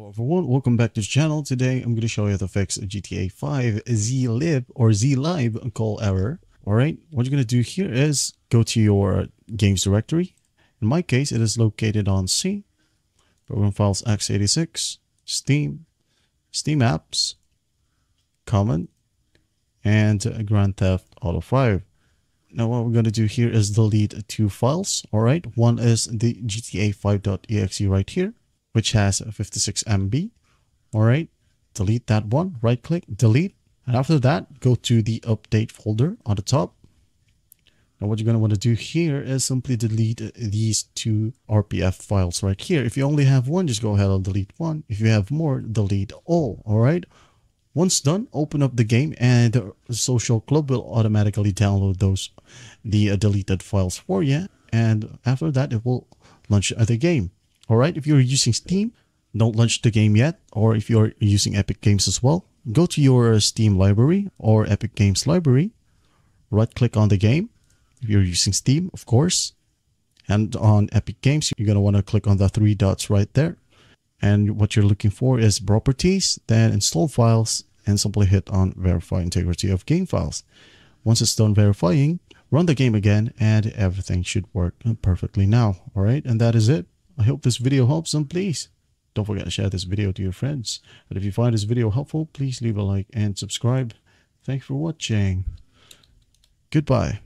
Hello everyone, welcome back to the channel. Today I'm going to show you how to fix GTA 5 zlib or zlib call error. Alright, what you're going to do here is go to your games directory. In my case, it is located on C, program files x86, Steam, Steam apps, Common, and Grand Theft Auto 5. Now what we're going to do here is delete two files. Alright, one is the GTA 5.exe right here which has 56 MB. All right, delete that one, right click, delete. And after that, go to the update folder on the top. Now what you're going to want to do here is simply delete these two RPF files right here. If you only have one, just go ahead and delete one. If you have more, delete all, all right? Once done, open up the game and the Social Club will automatically download those, the uh, deleted files for you. And after that, it will launch the game. Alright, if you're using Steam, don't launch the game yet. Or if you're using Epic Games as well, go to your Steam library or Epic Games library. Right click on the game. If you're using Steam, of course. And on Epic Games, you're going to want to click on the three dots right there. And what you're looking for is properties, then install files, and simply hit on verify integrity of game files. Once it's done verifying, run the game again and everything should work perfectly now. All right, and that is it. I hope this video helps and please don't forget to share this video to your friends. And if you find this video helpful, please leave a like and subscribe. Thanks for watching. Goodbye.